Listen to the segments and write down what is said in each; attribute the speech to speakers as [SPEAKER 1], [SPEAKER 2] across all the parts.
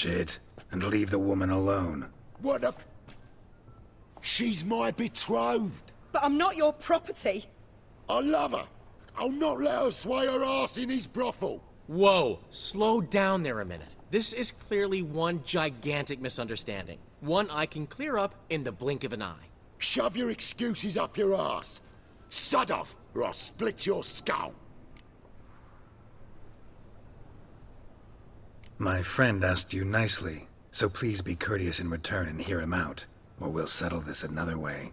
[SPEAKER 1] Watch it, and leave the woman alone.
[SPEAKER 2] What the... f- She's my betrothed.
[SPEAKER 3] But I'm not your property.
[SPEAKER 2] I love her. I'll not let her sway her ass in his brothel.
[SPEAKER 4] Whoa, slow down there a minute. This is clearly one gigantic misunderstanding. One I can clear up in the blink of an eye.
[SPEAKER 2] Shove your excuses up your ass. Sod off, or I'll split your skull.
[SPEAKER 1] My friend asked you nicely, so please be courteous in return and hear him out, or we'll settle this another way.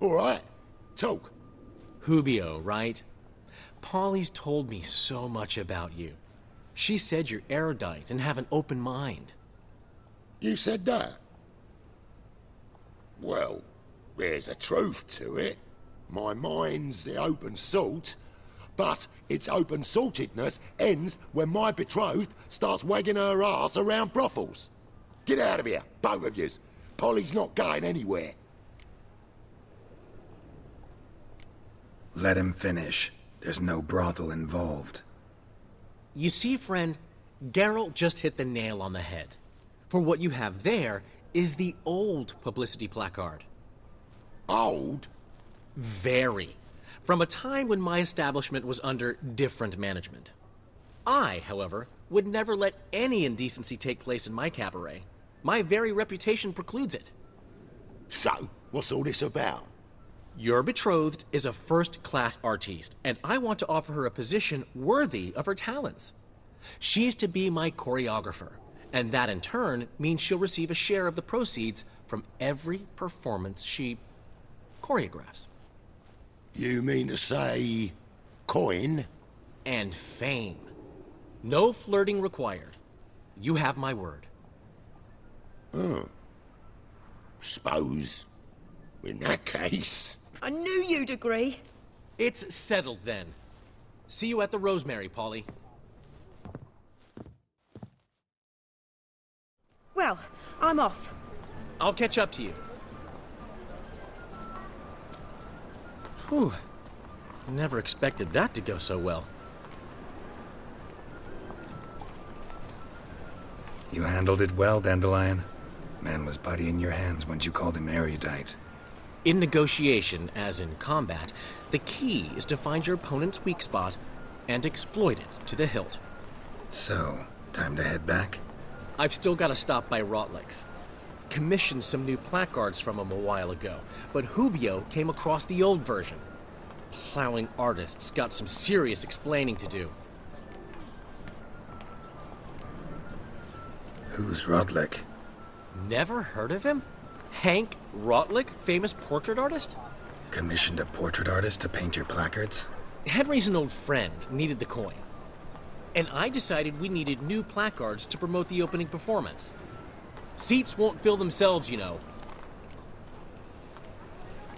[SPEAKER 2] All right, talk.
[SPEAKER 4] Hubio, right? Polly's told me so much about you. She said you're erudite and have an open mind.
[SPEAKER 2] You said that? Well, there's a truth to it. My mind's the open salt, but its open saltedness ends when my betrothed starts wagging her ass around brothels. Get out of here, both of yous. Polly's not going anywhere.
[SPEAKER 1] Let him finish. There's no brothel involved.
[SPEAKER 4] You see, friend, Geralt just hit the nail on the head. For what you have there is the old publicity placard.
[SPEAKER 2] Old?
[SPEAKER 4] Very. From a time when my establishment was under different management. I, however, would never let any indecency take place in my cabaret. My very reputation precludes it.
[SPEAKER 2] So, what's all this about?
[SPEAKER 4] Your betrothed is a first class artiste, and I want to offer her a position worthy of her talents. She's to be my choreographer, and that in turn means she'll receive a share of the proceeds from every performance she choreographs.
[SPEAKER 2] You mean to say... coin?
[SPEAKER 4] And fame. No flirting required. You have my word. Hmm.
[SPEAKER 2] Suppose... in that case...
[SPEAKER 3] I knew you'd agree.
[SPEAKER 4] It's settled then. See you at the Rosemary, Polly.
[SPEAKER 3] Well, I'm off.
[SPEAKER 4] I'll catch up to you. Whew. Never expected that to go so well.
[SPEAKER 1] You handled it well, Dandelion. Man was putty in your hands once you called him erudite.
[SPEAKER 4] In negotiation, as in combat, the key is to find your opponent's weak spot and exploit it to the hilt.
[SPEAKER 1] So, time to head back?
[SPEAKER 4] I've still got to stop by Rotlick's. Commissioned some new placards from him a while ago, but Hubio came across the old version. Plowing artists got some serious explaining to do.
[SPEAKER 1] Who's Rotlick?
[SPEAKER 4] Never heard of him? Hank Rotlick, famous portrait artist?
[SPEAKER 1] Commissioned a portrait artist to paint your placards?
[SPEAKER 4] Henry's an old friend, needed the coin. And I decided we needed new placards to promote the opening performance. Seats won't fill themselves, you know.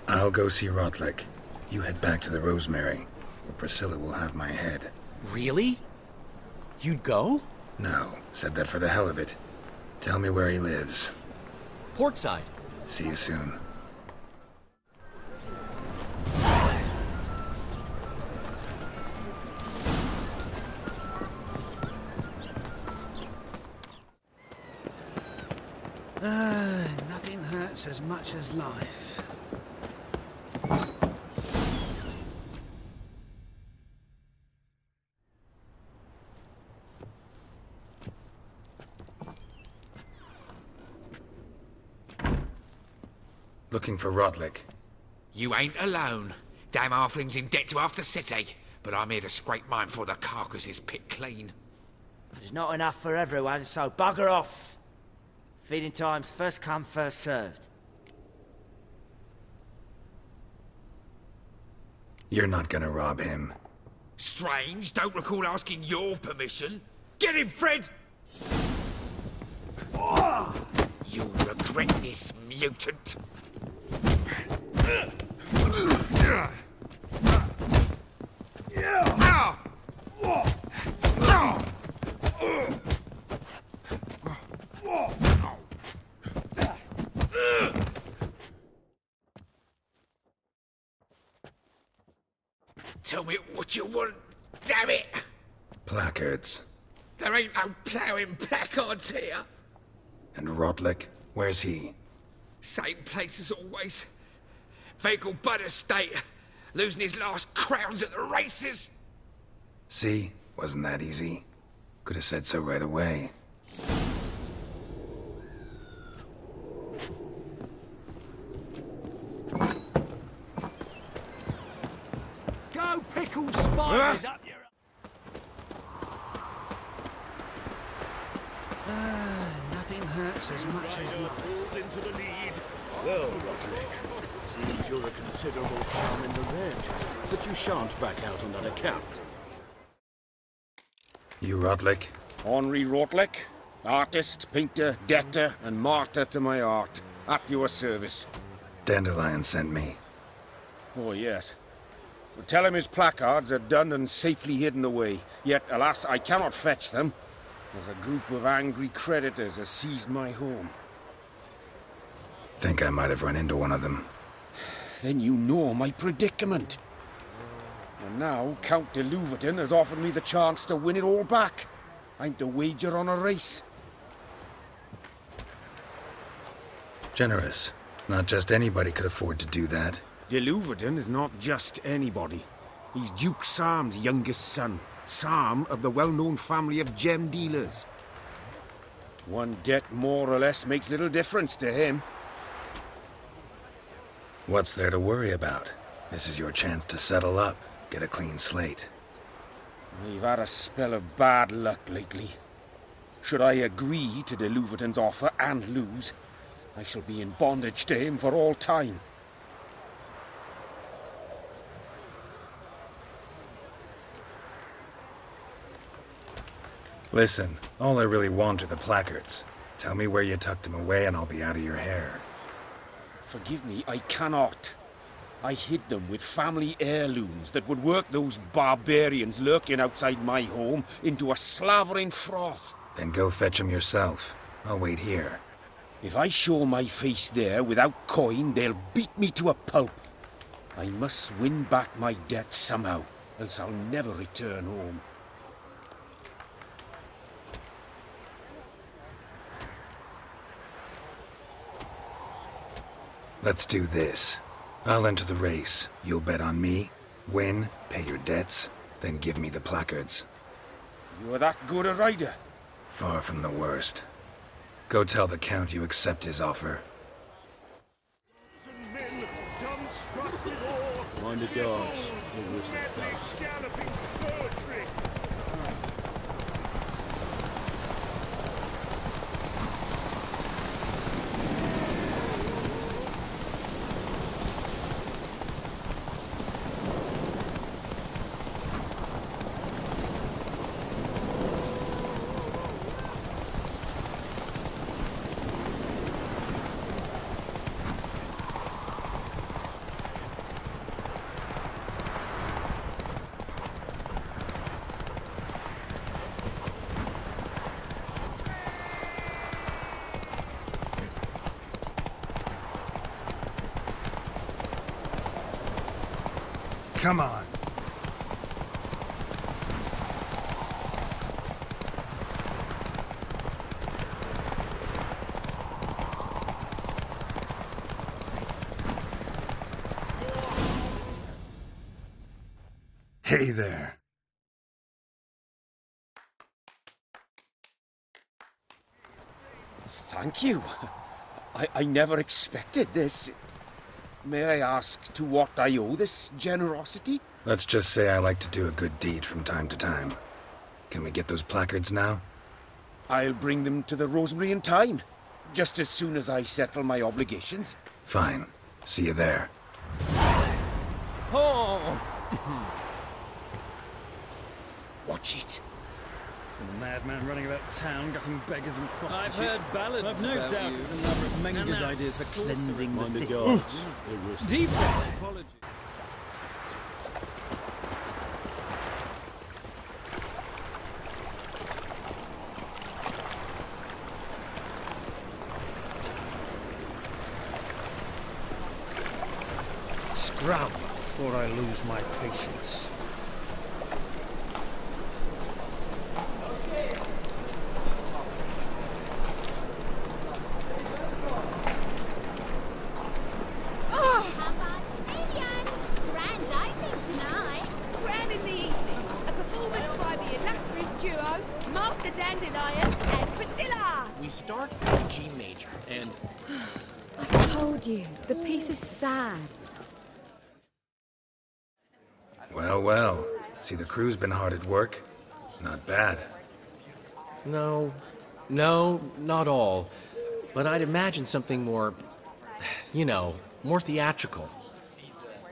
[SPEAKER 1] I'll go see Rotlick. You head back to the Rosemary, where Priscilla will have my head.
[SPEAKER 4] Really? You'd go?
[SPEAKER 1] No, said that for the hell of it. Tell me where he lives.
[SPEAKER 4] Portside.
[SPEAKER 1] See you soon.
[SPEAKER 5] Uh, nothing hurts as much as life.
[SPEAKER 1] Looking for Rotlick.
[SPEAKER 6] You ain't alone. Damn halfling's in debt to half the city. But I'm here to scrape mine before the carcass is picked clean.
[SPEAKER 7] There's not enough for everyone, so bugger off. Feeding time's first come, first served.
[SPEAKER 1] You're not gonna rob him.
[SPEAKER 6] Strange, don't recall asking your permission. Get him, Fred! Ah! You'll regret this, mutant. Tell me what you want. Damn it!
[SPEAKER 1] Placards.
[SPEAKER 6] There ain't no ploughing placards here.
[SPEAKER 1] And Rotlick? Where's he?
[SPEAKER 6] Same place as always. Vegelbud Estate. Losing his last crowns at the races.
[SPEAKER 1] See? Wasn't that easy? Could have said so right away.
[SPEAKER 5] Go pickle spiders up your... Ah, nothing hurts as much as...
[SPEAKER 8] Pulled into the lead. Well, Rotlick, seems you're a considerable sum in the red, but you shan't back out on that account.
[SPEAKER 1] You Rotlick?
[SPEAKER 9] Henri Rotlick, artist, painter, debtor, and martyr to my art. At your service.
[SPEAKER 1] Dandelion sent me.
[SPEAKER 9] Oh, yes. Well, tell him his placards are done and safely hidden away. Yet, alas, I cannot fetch them, as a group of angry creditors has seized my home.
[SPEAKER 1] Think I might have run into one of them.
[SPEAKER 9] Then you know my predicament. And now Count de Louverton has offered me the chance to win it all back. I'm to wager on a race.
[SPEAKER 1] Generous. Not just anybody could afford to do that.
[SPEAKER 9] De Louverton is not just anybody. He's Duke Sam's youngest son. Sam of the well-known family of gem dealers. One debt more or less makes little difference to him.
[SPEAKER 1] What's there to worry about? This is your chance to settle up, get a clean slate.
[SPEAKER 9] I've had a spell of bad luck lately. Should I agree to de Louverton's offer and lose, I shall be in bondage to him for all time.
[SPEAKER 1] Listen, all I really want are the placards. Tell me where you tucked them away and I'll be out of your hair.
[SPEAKER 9] Forgive me, I cannot. I hid them with family heirlooms that would work those barbarians lurking outside my home into a slavering froth.
[SPEAKER 1] Then go fetch them yourself. I'll wait here.
[SPEAKER 9] If I show my face there without coin, they'll beat me to a pulp. I must win back my debt somehow, else I'll never return home.
[SPEAKER 1] Let's do this. I'll enter the race. You'll bet on me, win, pay your debts, then give me the placards.
[SPEAKER 9] You're that good a rider?
[SPEAKER 1] Far from the worst. Go tell the Count you accept his offer.
[SPEAKER 8] Men dumbstruck with awe. Mind the dogs.
[SPEAKER 5] Come on.
[SPEAKER 1] Hey there.
[SPEAKER 9] Thank you. I, I never expected this. May I ask to what I owe this generosity?
[SPEAKER 1] Let's just say I like to do a good deed from time to time. Can we get those placards now?
[SPEAKER 9] I'll bring them to the Rosemary in time, just as soon as I settle my obligations.
[SPEAKER 1] Fine. See you there. Oh!
[SPEAKER 9] Watch it.
[SPEAKER 10] A madman running about town, gutting beggars and prostitutes.
[SPEAKER 11] I've heard ballads
[SPEAKER 10] I've no
[SPEAKER 11] about
[SPEAKER 10] doubt
[SPEAKER 11] you.
[SPEAKER 10] it's another of
[SPEAKER 11] And
[SPEAKER 10] Menger's ideas for cleansing the
[SPEAKER 8] Mind the
[SPEAKER 10] city.
[SPEAKER 8] dogs. They're worse than
[SPEAKER 10] Deepest apology.
[SPEAKER 5] Scram before I lose my patience.
[SPEAKER 4] start in G major, and
[SPEAKER 11] I told you, the piece is sad.
[SPEAKER 1] Well, well. See, the crew's been hard at work. Not bad.
[SPEAKER 4] no, no, not all. But I'd imagine something more, you know, more theatrical.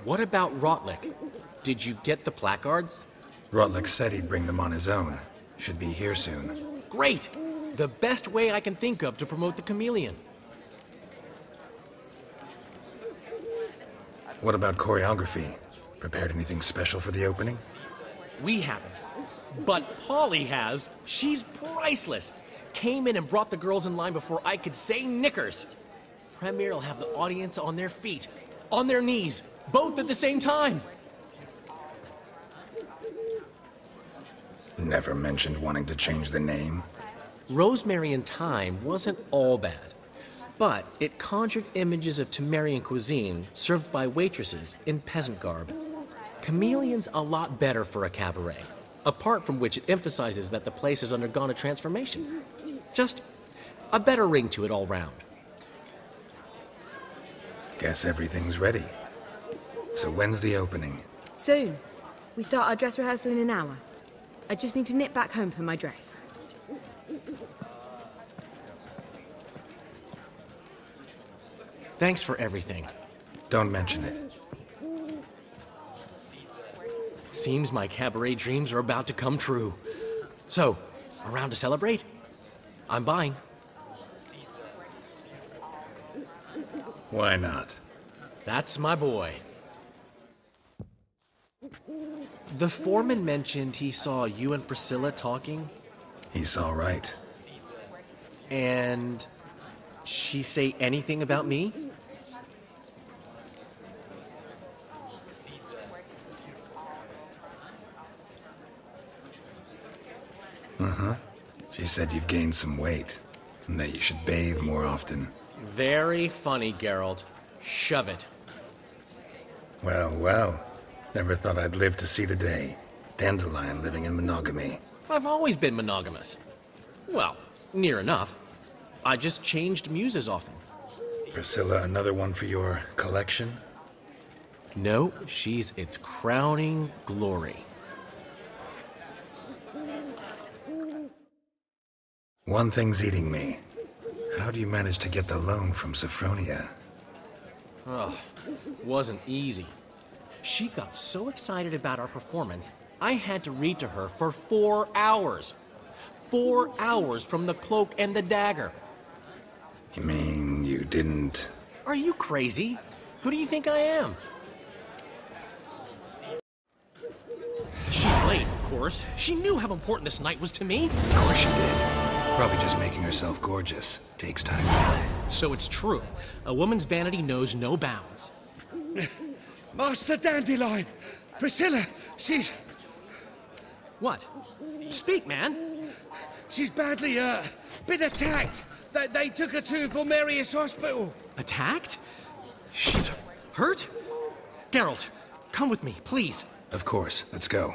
[SPEAKER 4] What about Rotlick? Did you get the placards?
[SPEAKER 1] Rotlick said he'd bring them on his own. Should be here soon.
[SPEAKER 4] Great! The best way I can think of to promote the chameleon.
[SPEAKER 1] What about choreography? Prepared anything special for the opening?
[SPEAKER 4] We haven't. But Polly has. She's priceless. Came in and brought the girls in line before I could say knickers. Premier will have the audience on their feet, on their knees, both at the same time.
[SPEAKER 1] Never mentioned wanting to change the name.
[SPEAKER 4] Rosemary and Thyme wasn't all bad, but it conjured images of Temerian cuisine served by waitresses in peasant garb. Chameleon's a lot better for a cabaret, apart from which it emphasizes that the place has undergone a transformation. Just a better ring to it all round.
[SPEAKER 1] Guess everything's ready. So when's the opening?
[SPEAKER 11] Soon. We start our dress rehearsal in an hour. I just need to nip back home for my dress.
[SPEAKER 4] Thanks for everything.
[SPEAKER 1] Don't mention it.
[SPEAKER 4] Seems my cabaret dreams are about to come true. So, around to celebrate? I'm buying.
[SPEAKER 1] Why not?
[SPEAKER 4] That's my boy. The foreman mentioned he saw you and Priscilla talking,
[SPEAKER 1] He's all right.
[SPEAKER 4] and she say anything about me?
[SPEAKER 1] Uh huh. She said you've gained some weight, and that you should bathe more often.
[SPEAKER 4] Very funny, Geralt. Shove it.
[SPEAKER 1] Well, well. Never thought I'd live to see the day. Dandelion living in monogamy.
[SPEAKER 4] I've always been monogamous. Well, near enough. I just changed muses often.
[SPEAKER 1] Priscilla, another one for your collection?
[SPEAKER 4] No, she's its crowning glory.
[SPEAKER 1] One thing's eating me. How do you manage to get the loan from Sophronia?
[SPEAKER 4] Ugh, wasn't easy. She got so excited about our performance, I had to read to her for four hours. Four hours from the cloak and the dagger.
[SPEAKER 1] You mean you didn't?
[SPEAKER 4] Are you crazy? Who do you think I am? She's late, of course. She knew how important this night was to me.
[SPEAKER 1] Of course she did. Probably just making herself gorgeous. Takes time.
[SPEAKER 4] So it's true. A woman's vanity knows no bounds.
[SPEAKER 12] Master Dandelion! Priscilla, she's.
[SPEAKER 4] What? Speak, man.
[SPEAKER 12] She's badly, uh, been attacked. They, they took her to Vulmerius Hospital.
[SPEAKER 4] Attacked? She's hurt? Geralt, come with me, please.
[SPEAKER 1] Of course. Let's go.